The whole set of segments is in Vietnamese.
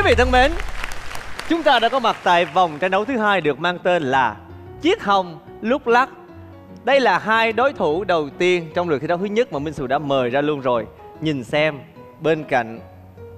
quý vị thân mến, chúng ta đã có mặt tại vòng tranh đấu thứ hai được mang tên là Chiếc hồng lúc lắc. Đây là hai đối thủ đầu tiên trong lượt thi đấu thứ nhất mà Minh Sù đã mời ra luôn rồi. Nhìn xem bên cạnh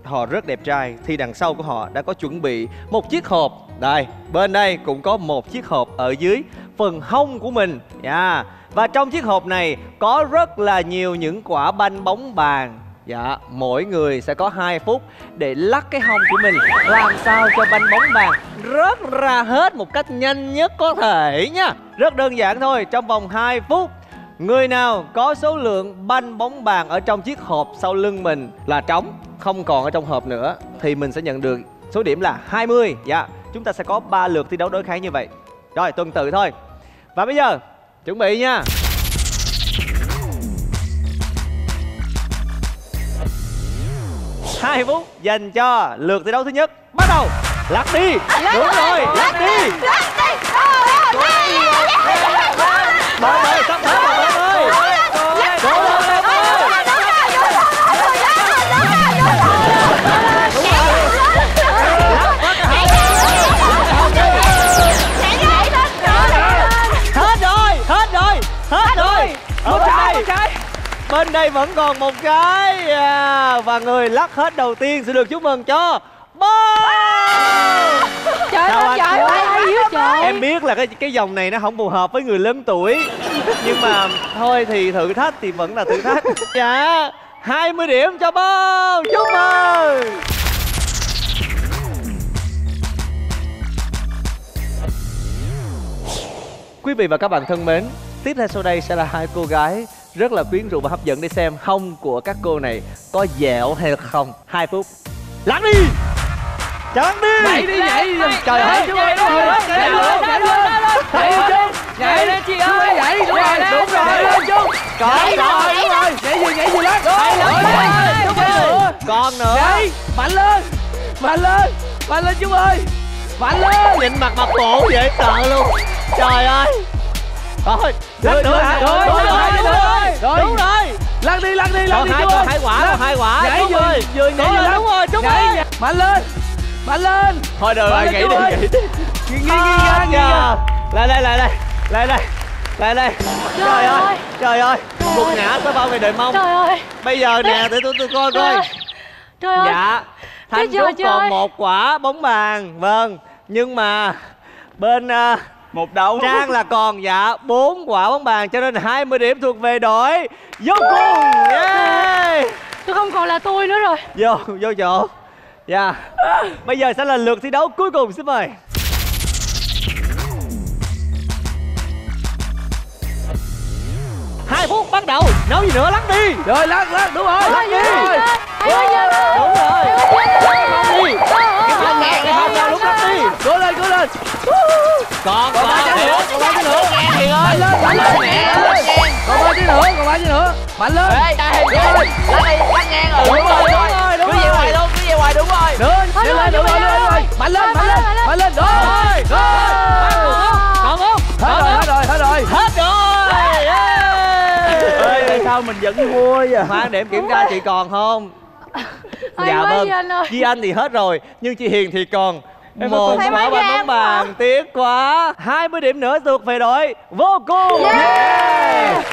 họ rất đẹp trai thì đằng sau của họ đã có chuẩn bị một chiếc hộp. Đây, bên đây cũng có một chiếc hộp ở dưới phần hông của mình. Yeah. Và trong chiếc hộp này có rất là nhiều những quả banh bóng bàn Dạ, mỗi người sẽ có 2 phút để lắc cái hông của mình Làm sao cho banh bóng bàn rớt ra hết một cách nhanh nhất có thể nha Rất đơn giản thôi, trong vòng 2 phút Người nào có số lượng banh bóng bàn ở trong chiếc hộp sau lưng mình là trống Không còn ở trong hộp nữa Thì mình sẽ nhận được số điểm là 20 Dạ, chúng ta sẽ có 3 lượt thi đấu đối kháng như vậy. Rồi, tuần tự thôi. Và bây giờ, chuẩn bị nha. Hai phút dành cho lượt thi đấu thứ nhất bắt đầu lắc đi đúng rồi lắc đi bớt ơi sắp hết rồi bớt ơi hết rồi hết rồi hết rồi bên đây vẫn còn một cái. À, và người lắc hết đầu tiên sẽ được chúc mừng cho bơ Trời Sao ơi, trời ơi, dữ trời. Em biết là cái cái dòng này nó không phù hợp với người lớn tuổi. Nhưng mà thôi thì thử thách thì vẫn là thử thách. Dạ. 20 điểm cho bơ chúc mừng. Quý vị và các bạn thân mến, tiếp theo sau đây sẽ là hai cô gái rất là quyến rũ và hấp dẫn để xem hông của các cô này có dẻo hay không. Hai phút. Lắc đi! Chắn đi! Nhảy đi, nhảy. Trời ơi! Nhảy, nhảy, nhảy, lên, nhảy lên. Nhảy lên, nhảy lên chị ơi. Nhảy, đúng rồi, đúng rồi. Lên chung. Còn, rồi, đúng rồi. Nhảy gì, nhảy gì lên. Hay lắm, Đúng rồi. Còn nữa. Nhảy, mạnh lên. Mạnh lên. Mạnh lên chung ơi. Mạnh lên. Nhìn mặt mặt bộ dễ sợ luôn. Trời ơi! Rồi, lắc nữa hả? Còn hai, còn hai quả, còn hai quả. Nhảy Đúng rồi. vừa nhảy Đúng rồi, đúng rồi, đúng rồi. Mạnh lên. Mạnh lên. Thôi được rồi, nghỉ đi, nghỉ đi. Nghi, nghi, nghi, nghi, nghi, Dạ. Lại đây, lại đây, lại đây, lại đây. Trời ơi, trời ơi, một ngã sao bao ngày đợi mong. Trời ơi Bây giờ nè, để tôi tôi coi coi. Trời ơi Dạ, Thanh trời còn ơi. một quả bóng bàn, vâng. Nhưng mà bên à, Một đầu. Trang là còn dạ bốn quả bóng bàn cho nên 20 điểm thuộc về đội vô cùng. Yeah. Tôi không còn là tôi nữa rồi Vô, vô chỗ. Dạ. Bây giờ sẽ là lượt thi đấu cuối cùng xin mời. Hai phút bắt đầu. Nói gì nữa lắc đi. Rồi, lăn, lăn, đúng rồi. Dữ đi. Đúng rồi. Còn Còn ba trái nữa, còn ba trái nữa. Mạnh lên, mạnh lên. Còn ba trái nữa, còn ba trái nữa. Mạnh lên. đúng rồi, đúng rồi, đúng rồi. Nữa, Thôi đưa được lên, rồi, đưa đưa lên, rồi, đưa đưa lên. rồi. Mạnh lên, Mạnh mạnh lên, lên. mạnh lên. Mạnh lên, rồi. Còn không? Hết rồi, hết rồi, hết rồi. Hết rồi. Yeah. Ê, sao mình vẫn thua vậy? Khoan điểm kiểm tra chị còn không? Dạ vâng. ơi. Chi Anh thì hết rồi, nhưng chị Hiền thì còn em một quá bạn bóng bàn tiếc quá. 20 điểm nữa thuộc về đội vô cùng. Yeah.